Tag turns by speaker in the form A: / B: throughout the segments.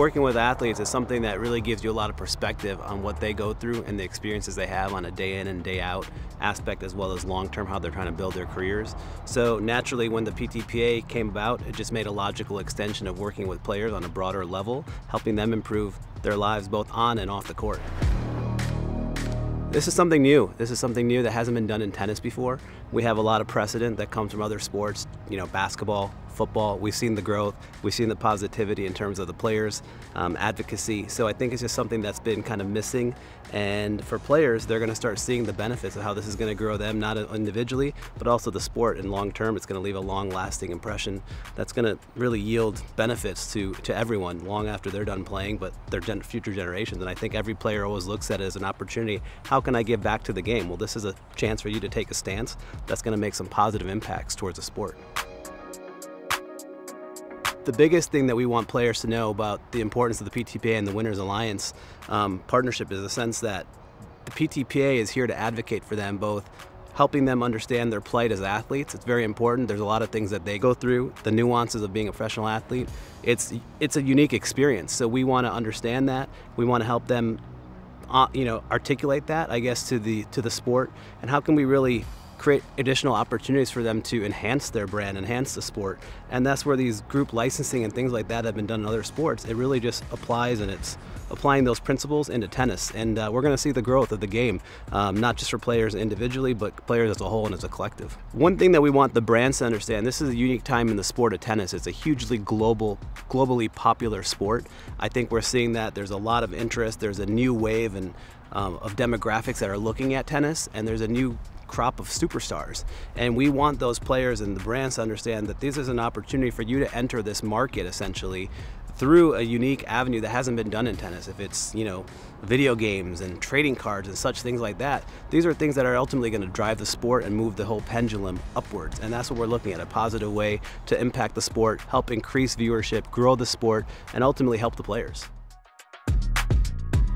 A: working with athletes is something that really gives you a lot of perspective on what they go through and the experiences they have on a day in and day out aspect as well as long term how they're trying to build their careers. So naturally when the PTPA came about, it just made a logical extension of working with players on a broader level, helping them improve their lives both on and off the court. This is something new. This is something new that hasn't been done in tennis before. We have a lot of precedent that comes from other sports, you know, basketball, football. We've seen the growth, we've seen the positivity in terms of the players, um, advocacy. So I think it's just something that's been kind of missing. And for players, they're going to start seeing the benefits of how this is going to grow them, not individually, but also the sport. In long term, it's going to leave a long lasting impression that's going to really yield benefits to, to everyone long after they're done playing, but their future generations. And I think every player always looks at it as an opportunity. How can I give back to the game? Well, this is a chance for you to take a stance that's going to make some positive impacts towards the sport. The biggest thing that we want players to know about the importance of the PTPA and the Winners Alliance um, partnership is the sense that the PTPA is here to advocate for them both helping them understand their plight as athletes. It's very important. There's a lot of things that they go through, the nuances of being a professional athlete. It's it's a unique experience. So we want to understand that. We want to help them uh, you know articulate that I guess to the to the sport and how can we really create additional opportunities for them to enhance their brand, enhance the sport. And that's where these group licensing and things like that have been done in other sports. It really just applies and it's applying those principles into tennis. And uh, we're going to see the growth of the game, um, not just for players individually, but players as a whole and as a collective. One thing that we want the brands to understand, this is a unique time in the sport of tennis. It's a hugely global, globally popular sport. I think we're seeing that there's a lot of interest. There's a new wave and um, of demographics that are looking at tennis, and there's a new crop of superstars. And we want those players and the brands to understand that this is an opportunity for you to enter this market essentially through a unique avenue that hasn't been done in tennis. If it's, you know, video games and trading cards and such things like that, these are things that are ultimately going to drive the sport and move the whole pendulum upwards. And that's what we're looking at, a positive way to impact the sport, help increase viewership, grow the sport, and ultimately help the players.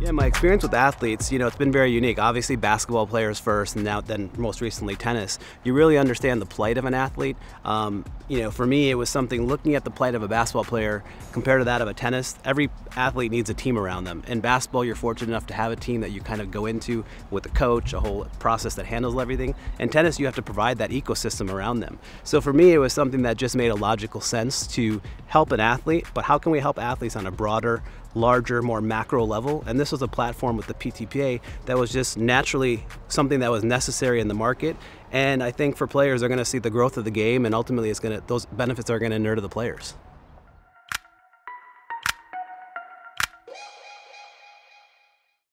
A: Yeah, my experience with athletes, you know, it's been very unique. Obviously, basketball players first, and now then most recently tennis. You really understand the plight of an athlete. Um, you know, for me, it was something looking at the plight of a basketball player compared to that of a tennis. Every athlete needs a team around them. In basketball, you're fortunate enough to have a team that you kind of go into with a coach, a whole process that handles everything. In tennis, you have to provide that ecosystem around them. So for me, it was something that just made a logical sense to help an athlete. But how can we help athletes on a broader larger, more macro level. And this was a platform with the PTPA that was just naturally something that was necessary in the market. And I think for players, they're going to see the growth of the game, and ultimately, it's going to those benefits are going to inure to the players.